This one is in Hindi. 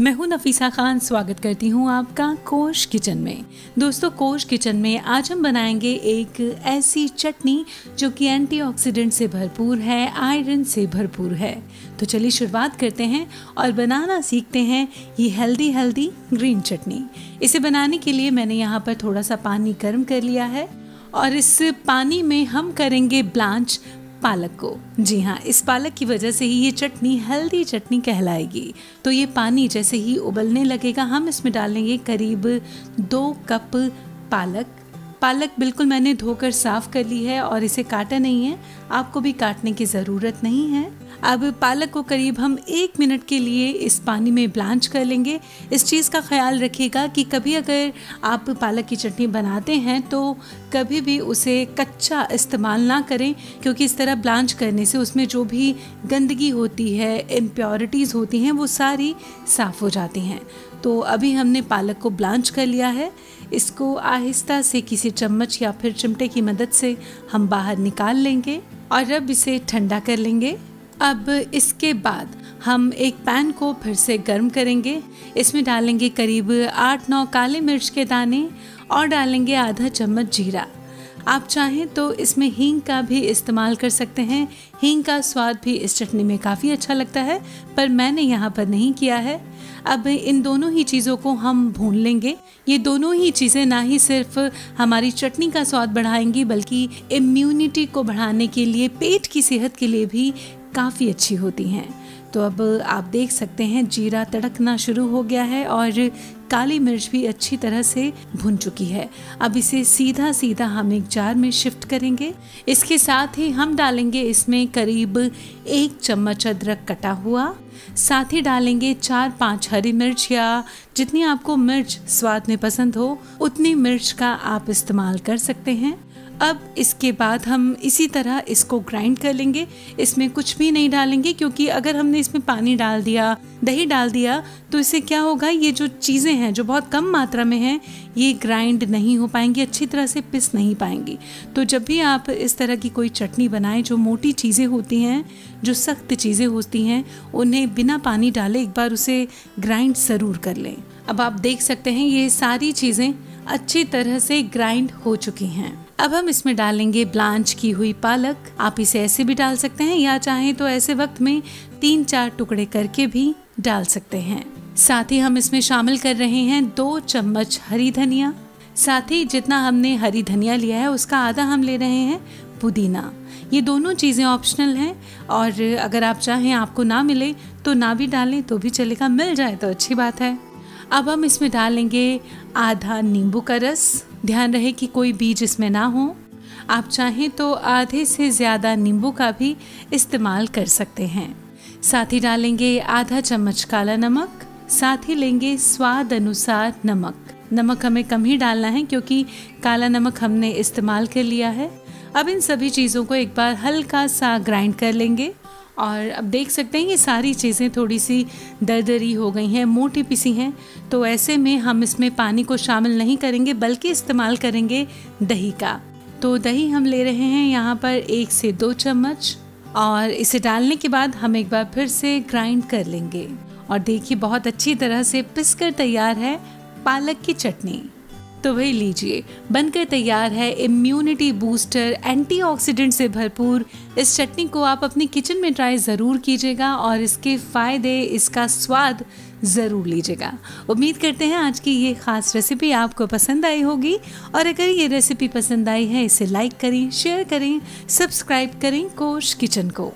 मैं हूँ नफीसा खान, स्वागत करती हूँ आपका कोश किचन में। दोस्तों, कोश किचन में आज हम बनाएँगे एक ऐसी चटनी जो कि एंटीऑक्सीडेंट से भरपूर है, आयरन से भरपूर है। तो चलिए शुरुआत करते हैं और बनाना सीखते हैं ये हेल्दी हेल्दी ग्रीन चटनी। इसे बनाने के लिए मैंने यहाँ पर थोड़ा सा पानी गर्म कर लिया है और इस पानी में हम करेंगे ब्लांच पालक को। जी हाँ इस पालक की वजह से ही ये चटनी हेल्दी चटनी कहलाएगी। तो ये पानी जैसे ही उबलने लगेगा, हम इसमें डालेंगे करीब दो कप पालक। पालक बिल्कुल मैंने धोकर साफ़ कर ली है और इसे काटा नहीं है। आपको भी काटने की ज़रूरत नहीं है। अब पालक को करीब हम एक मिनट के लिए इस पानी में ब्लांच कर लेंगे। इस चीज़ का ख्याल रखिएगा कि कभी अगर आप पालक की चटनी बनाते हैं तो कभी भी उसे कच्चा इस्तेमाल ना करें, क्योंकि इस तरह ब्लांच करने से उसमें जो भी गंदगी होती है, इम्प्योरिटीज़ होती हैं, वो सारी साफ़ हो जाती हैं। तो अभी हमने पालक को ब्लांच कर लिया है। इसको आहिस्ता से किसी चम्मच या फिर चिमटे की मदद से हम बाहर निकाल लेंगे और अब इसे ठंडा कर लेंगे। अब इसके बाद हम एक पैन को फिर से गर्म करेंगे। इसमें डालेंगे करीब आठ नौ काले मिर्च के दाने और डालेंगे आधा चम्मच जीरा। आप चाहें तो इसमें हींग का भी इस्तेमाल कर सकते हैं। हींग का स्वाद भी इस चटनी में काफ़ी अच्छा लगता है, पर मैंने यहाँ पर नहीं किया है। अब इन दोनों ही चीज़ों को हम भून लेंगे। ये दोनों ही चीज़ें ना ही सिर्फ़ हमारी चटनी का स्वाद बढ़ाएँगी, बल्कि इम्यूनिटी को बढ़ाने के लिए, पेट की सेहत के लिए भी काफ़ी अच्छी होती हैं। तो अब आप देख सकते हैं, जीरा तड़कना शुरू हो गया है और काली मिर्च भी अच्छी तरह से भुन चुकी है। अब इसे सीधा सीधा हम एक जार में शिफ्ट करेंगे। इसके साथ ही हम डालेंगे इसमें करीब एक चम्मच अदरक कटा हुआ। साथ ही डालेंगे चार पाँच हरी मिर्च या जितनी आपको मिर्च स्वाद में पसंद हो, उतनी मिर्च का आप इस्तेमाल कर सकते हैं। अब इसके बाद हम इसी तरह इसको ग्राइंड कर लेंगे। इसमें कुछ भी नहीं डालेंगे क्योंकि अगर हमने इसमें पानी डाल दिया, दही डाल दिया तो इससे क्या होगा? ये जो चीज़ें हैं, जो बहुत कम मात्रा में हैं, ये ग्राइंड नहीं हो पाएँगी, अच्छी तरह से पिस नहीं पाएँगी। तो जब भी आप इस तरह की कोई चटनी बनाएँ, जो मोटी चीज़ें होती हैं, जो सख्त चीज़ें होती हैं, उन्हें बिना पानी डाले एक बार उसे ग्राइंड ज़रूर कर लें। अब आप देख सकते हैं, ये सारी चीज़ें अच्छी तरह से ग्राइंड हो चुकी हैं। अब हम इसमें डालेंगे ब्लांच की हुई पालक। आप इसे ऐसे भी डाल सकते हैं या चाहें तो ऐसे वक्त में तीन चार टुकड़े करके भी डाल सकते हैं। साथ ही हम इसमें शामिल कर रहे हैं दो चम्मच हरी धनिया। साथ ही जितना हमने हरी धनिया लिया है, उसका आधा हम ले रहे हैं पुदीना। ये दोनों चीज़ें ऑप्शनल हैं और अगर आप चाहें आपको ना मिले तो ना भी डालें तो भी चलेगा। मिल जाए तो अच्छी बात है। अब हम इसमें डालेंगे आधा नींबू का रस। ध्यान रहे कि कोई बीज इसमें ना हो। आप चाहें तो आधे से ज़्यादा नींबू का भी इस्तेमाल कर सकते हैं। साथ ही डालेंगे आधा चम्मच काला नमक, साथ ही लेंगे स्वाद अनुसार नमक। नमक हमें कम ही डालना है क्योंकि काला नमक हमने इस्तेमाल कर लिया है। अब इन सभी चीज़ों को एक बार हल्का सा ग्राइंड कर लेंगे। और अब देख सकते हैं ये सारी चीज़ें थोड़ी सी दरदरी हो गई हैं मोटी पिसी हैं तो ऐसे में हम इसमें पानी को शामिल नहीं करेंगे, बल्कि इस्तेमाल करेंगे दही का। तो दही हम ले रहे हैं यहाँ पर एक से दो चम्मच और इसे डालने के बाद हम एक बार फिर से ग्राइंड कर लेंगे। और देखिए, बहुत अच्छी तरह से पिसकर तैयार है पालक की चटनी। तो वही लीजिए। बनकर तैयार है इम्यूनिटी बूस्टर एंटीऑक्सीडेंट से भरपूर। इस चटनी को आप अपनी किचन में ट्राई ज़रूर कीजिएगा और इसके फ़ायदे, इसका स्वाद ज़रूर लीजिएगा। उम्मीद करते हैं आज की ये ख़ास रेसिपी आपको पसंद आई होगी। और अगर ये रेसिपी पसंद आई है, इसे लाइक करें शेयर करें सब्सक्राइब करें कोश किचन को।